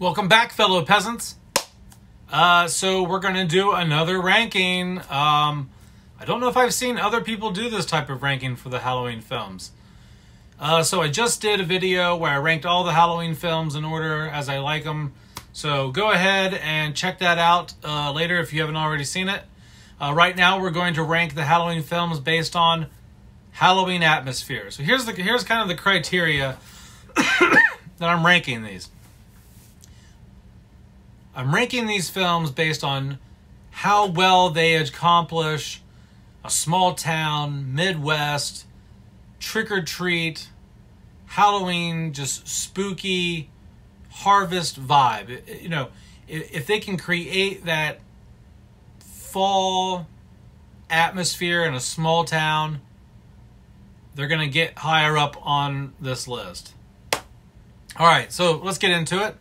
Welcome back, fellow peasants. Uh, so we're going to do another ranking. Um, I don't know if I've seen other people do this type of ranking for the Halloween films. Uh, so I just did a video where I ranked all the Halloween films in order as I like them. So go ahead and check that out uh, later if you haven't already seen it. Uh, right now, we're going to rank the Halloween films based on Halloween atmosphere. So here's the here's kind of the criteria that I'm ranking these. I'm ranking these films based on how well they accomplish a small town, Midwest, trick or treat, Halloween, just spooky harvest vibe. You know, if they can create that fall atmosphere in a small town, they're going to get higher up on this list. All right, so let's get into it.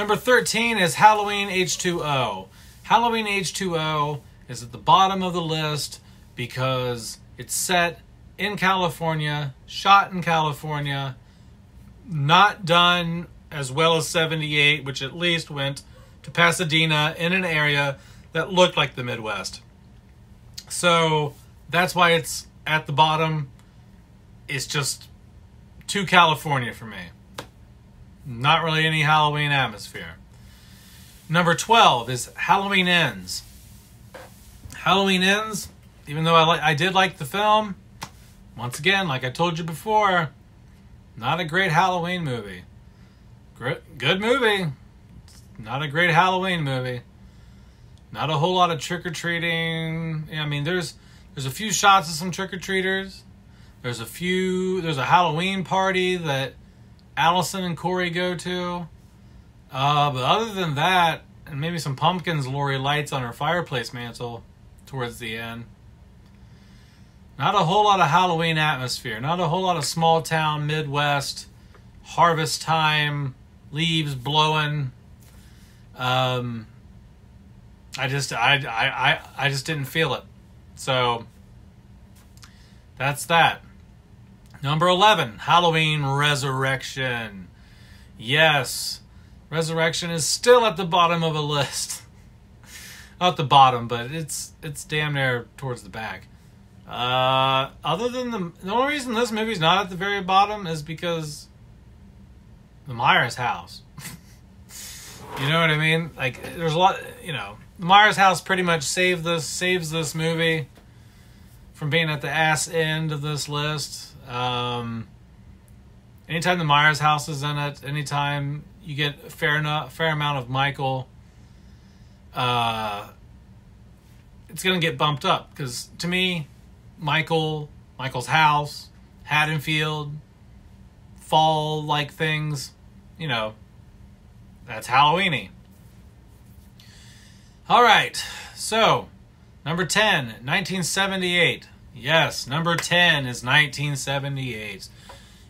Number 13 is Halloween H2O. Halloween H2O is at the bottom of the list because it's set in California, shot in California, not done as well as 78, which at least went to Pasadena in an area that looked like the Midwest. So that's why it's at the bottom. It's just too California for me. Not really any Halloween atmosphere. Number 12 is Halloween Ends. Halloween Ends, even though I li- I did like the film, once again, like I told you before, not a great Halloween movie. Good movie. Not a great Halloween movie. Not a whole lot of trick or treating. I mean, there's there's a few shots of some trick or treaters. There's a few. There's a Halloween party that Allyson and Corey go to. Uh, but other than that, and maybe some pumpkins Laurie lights on her fireplace mantle towards the end. Not a whole lot of Halloween atmosphere. Not a whole lot of small town Midwest harvest time, leaves blowing. Um, I just I, I I I just didn't feel it. So that's that. Number 11, Halloween Resurrection. Yes, Resurrection is still at the bottom of a list. Not the bottom, but it's it's damn near towards the back. Uh, other than the the only reason this movie's not at the very bottom is because the Myers house. you know what I mean? Like there's a lot, you know, the Myers house pretty much saved this saves this movie from being at the ass end of this list. Um, anytime the Myers house is in it, anytime you get a fair enough fair amount of Michael, uh, it's gonna get bumped up because to me, Michael, Michael's house, Haddonfield, fall like things, you know, that's Halloweeny. All right, so number 10, 1978. Yes, number 10 is 1978.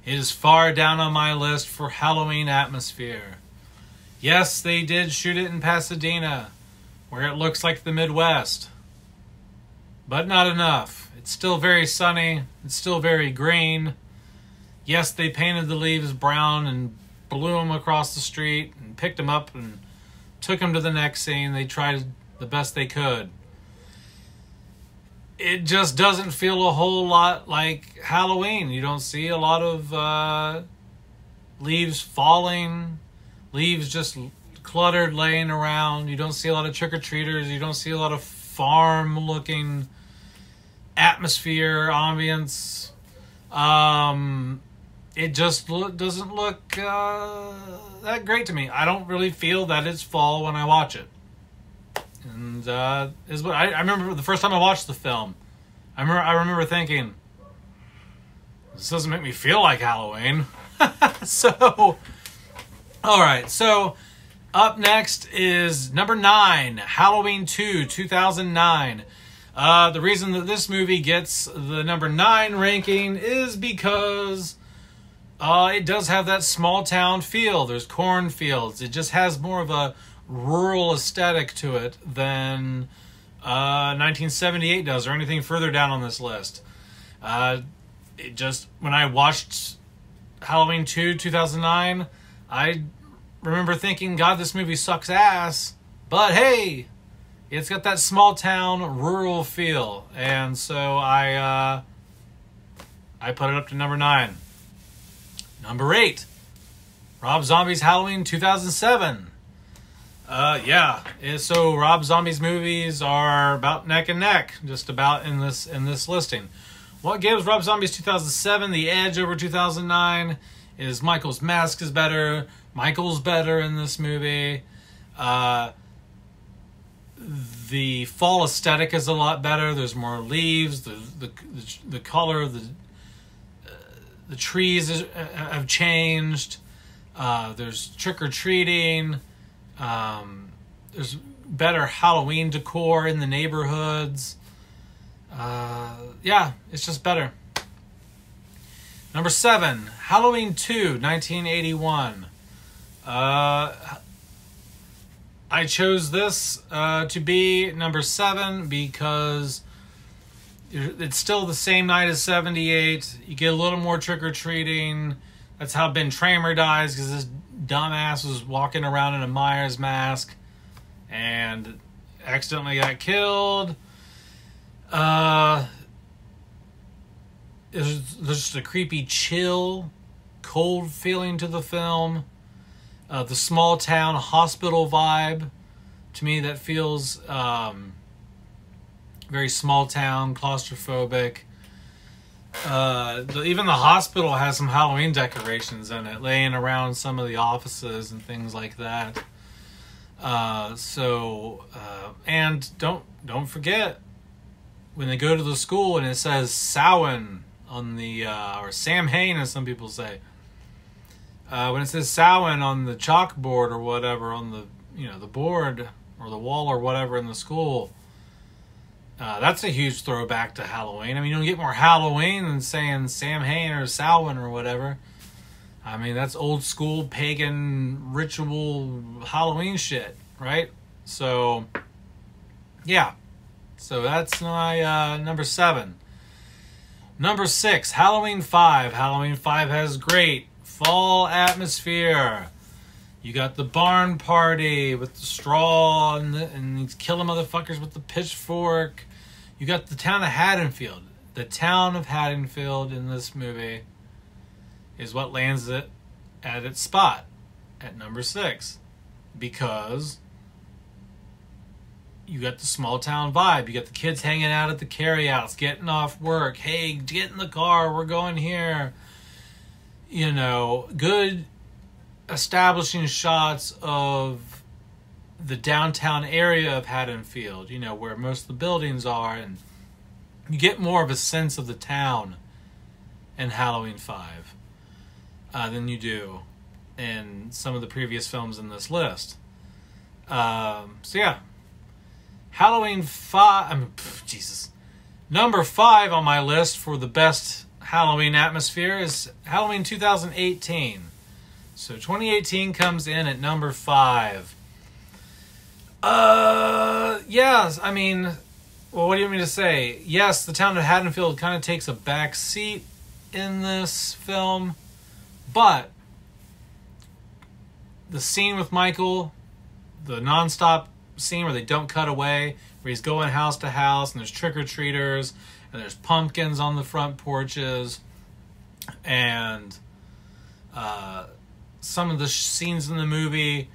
It is far down on my list for Halloween atmosphere. Yes, they did shoot it in Pasadena, where it looks like the Midwest. But not enough. It's still very sunny, it's still very green. Yes, they painted the leaves brown and blew them across the street and picked them up and took them to the next scene. They tried the best they could. It just doesn't feel a whole lot like Halloween. You don't see a lot of uh, leaves falling, leaves just cluttered laying around. You don't see a lot of trick or treaters. You don't see a lot of farm looking atmosphere, ambience. Um, it just look, doesn't look uh, that great to me. I don't really feel that it's fall when I watch it. And uh, is what I, I remember the first time I watched the film. I remember I remember thinking, this doesn't make me feel like Halloween. so, all right. So, up next is number nine, Halloween Two, two thousand nine. Uh, the reason that this movie gets the number nine ranking is because uh, it does have that small town feel. There's cornfields. It just has more of a rural aesthetic to it than uh, 1978 does, or anything further down on this list. Uh, it just when I watched Halloween 2 2009, I remember thinking, God, this movie sucks ass. But hey, it's got that small town, rural feel. And so I, uh, I put it up to number nine. Number eight, Rob Zombie's Halloween 2007. Uh, yeah. So Rob Zombie's movies are about neck and neck, just about in this in this listing. What gives Rob Zombie's 2007 the edge over 2009 is Michael's mask is better. Michael's better in this movie. Uh, the fall aesthetic is a lot better. There's more leaves. The the the color of the uh, the trees is, uh, have changed. Uh, there's trick or treating. Um, there's better Halloween decor in the neighborhoods. Uh, yeah, it's just better. Number seven, Halloween 2, 1981. Uh, I chose this uh, to be number seven because it's still the same night as 78. You get a little more trick or treating. That's how Ben Tramer dies because this dumbass was walking around in a Myers mask and accidentally got killed. Uh, there's, just a creepy, chill, cold feeling to the film. Uh, the small town hospital vibe, to me, that feels um, very small town, claustrophobic. Uh, the, even the hospital has some Halloween decorations in it, laying around some of the offices and things like that. Uh, so, uh, and don't don't forget when they go to the school and it says Samhain on the uh, or Sam Hain as some people say. Uh, when it says Samhain on the chalkboard or whatever on the you know the board or the wall or whatever in the school, uh, that's a huge throwback to Halloween. I mean, you don't get more Halloween than saying Sam Hain or Samhain or whatever. I mean, that's old school pagan ritual Halloween shit, right? So, yeah. So that's my uh, number seven. Number six, Halloween 5. Halloween 5 has great fall atmosphere. You got the barn party with the straw and, the, and he's killing motherfuckers with the pitchfork. You got the town of Haddonfield. The town of Haddonfield in this movie is what lands it at its spot at number six because you got the small town vibe. You got the kids hanging out at the carryouts, getting off work. Hey, get in the car. We're going here. You know, good establishing shots of the downtown area of Haddonfield, you know, where most of the buildings are. And you get more of a sense of the town in Halloween 5 uh, than you do in some of the previous films in this list. Um, so, yeah, Halloween 5. I mean, pff, Jesus. Number 5 on my list for the best Halloween atmosphere is Halloween 2018. So 2018 comes in at number 5. Uh, yes, I mean, well, what do you want me to say? Yes, the town of Haddonfield kind of takes a back seat in this film, but the scene with Michael, the nonstop scene where they don't cut away, where he's going house to house and there's trick or treaters and there's pumpkins on the front porches and uh, some of the scenes in the movie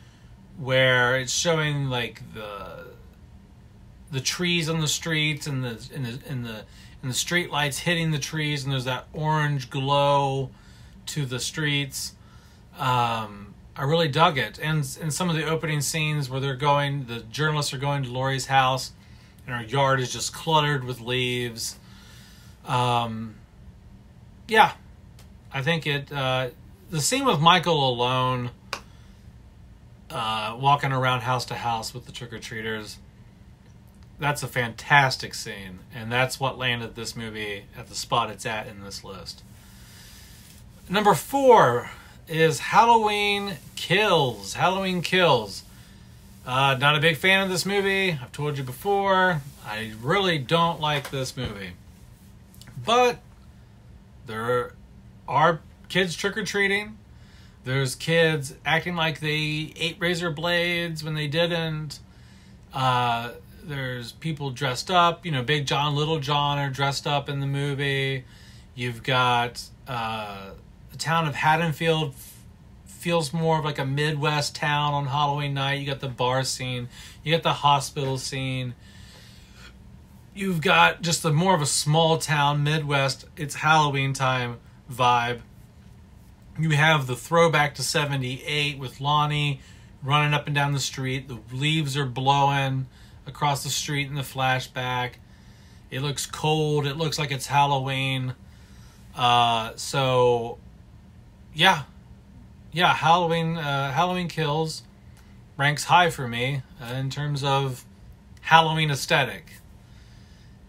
where it's showing like the the trees on the streets and the in the in the and the street lights hitting the trees and there's that orange glow to the streets um, I really dug it. And in some of the opening scenes where they're going, the journalists are going to Laurie's house, and her yard is just cluttered with leaves. Um, yeah, I think it. Uh, the scene with Michael alone, uh, walking around house to house with the trick or treaters. That's a fantastic scene, and that's what landed this movie at the spot it's at in this list. Number four, is Halloween Kills. Halloween Kills. Uh, not a big fan of this movie. I've told you before. I really don't like this movie. But there are kids trick or treating. There's kids acting like they ate razor blades when they didn't. Uh, there's people dressed up. You know, Big John, Little John are dressed up in the movie. You've got uh, the town of Haddonfield feels more of like a Midwest town on Halloween night. You got the bar scene. You got the hospital scene. You've got just a more of a small town Midwest. It's Halloween time vibe. You have the throwback to 78 with Lonnie running up and down the street. The leaves are blowing across the street in the flashback. It looks cold. It looks like it's Halloween. Uh, so, yeah, yeah. Halloween, uh, Halloween Kills ranks high for me uh, in terms of Halloween aesthetic,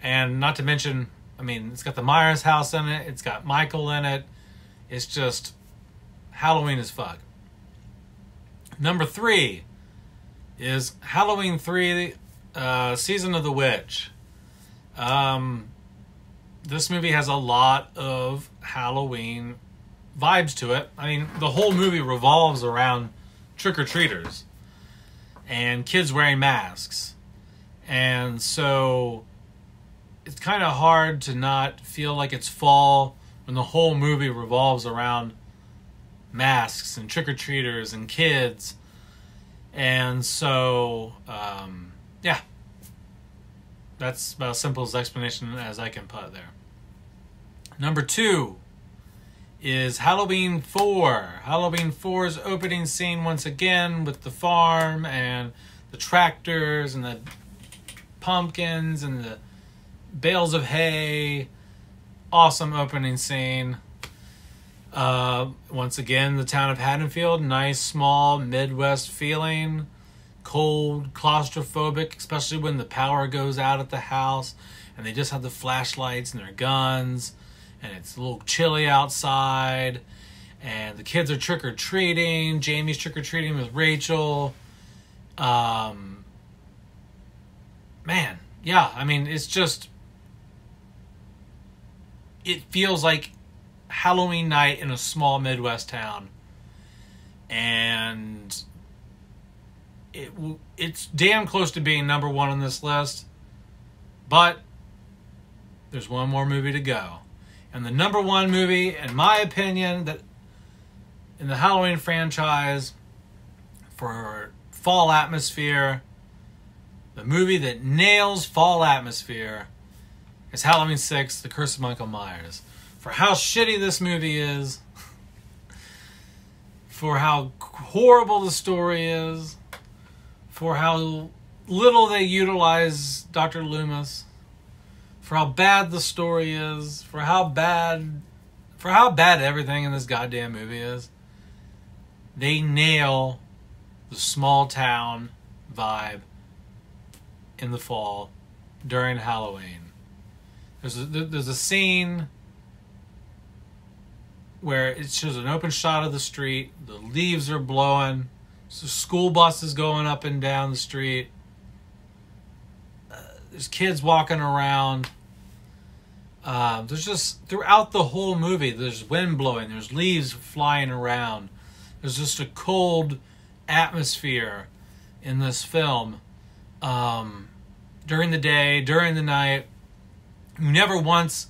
and not to mention, I mean, it's got the Myers house in it. It's got Michael in it. It's just Halloween as fuck. Number three is Halloween three, uh, Season of the Witch. Um, this movie has a lot of Halloween vibes to it. I mean, the whole movie revolves around trick or treaters and kids wearing masks. And so it's kind of hard to not feel like it's fall when the whole movie revolves around masks and trick or treaters and kids. And so, um, yeah, that's about as simple as explanation as I can put there. Number two is Halloween 4. Halloween 4's opening scene once again with the farm and the tractors and the pumpkins and the bales of hay. Awesome opening scene. Uh, once again, the town of Haddonfield, nice, small, Midwest feeling. Cold, claustrophobic, especially when the power goes out at the house and they just have the flashlights and their guns and it's a little chilly outside and the kids are trick or treating. Jamie's trick or treating with Rachel. Um, man, yeah, I mean, it's just. It feels like Halloween night in a small Midwest town. And it it's damn close to being number one on this list. But there's one more movie to go. And the number one movie, in my opinion, that in the Halloween franchise for fall atmosphere, the movie that nails fall atmosphere is Halloween 6, The Curse of Michael Myers. For how shitty this movie is, for how horrible the story is, for how little they utilize Dr. Loomis, for how bad the story is, for how bad for how bad everything in this goddamn movie is. They nail the small town vibe in the fall during Halloween. There's a, there's a scene where it shows an open shot of the street. The leaves are blowing. So school buses going up and down the street. Uh, there's kids walking around. Uh, there's just throughout the whole movie. There's wind blowing. There's leaves flying around. There's just a cold atmosphere in this film. Um, during the day, during the night, you never once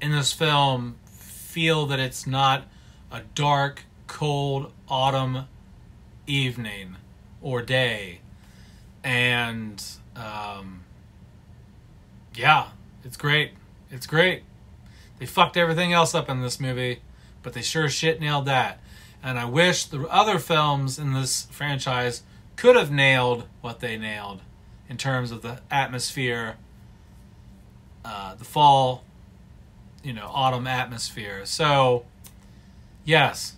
in this film feel that it's not a dark, cold autumn evening or day. And um, yeah, it's great. It's great. They fucked everything else up in this movie, but they sure shit nailed that. And I wish the other films in this franchise could have nailed what they nailed in terms of the atmosphere, uh, the fall, you know, autumn atmosphere. So, yes,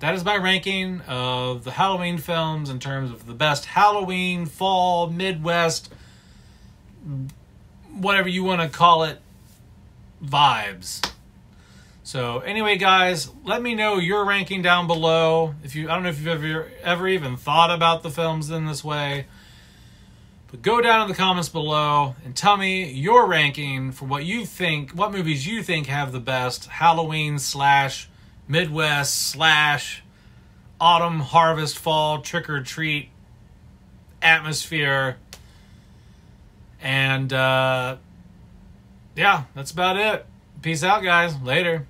that is my ranking of the Halloween films in terms of the best Halloween, fall, Midwest, whatever you want to call it, vibes. So anyway, guys, let me know your ranking down below. If you, I don't know if you've ever ever even thought about the films in this way, but go down in the comments below and tell me your ranking for what you think, what movies you think have the best Halloween slash Midwest slash autumn, harvest, fall, trick or treat atmosphere. And uh, yeah, that's about it. Peace out, guys. Later.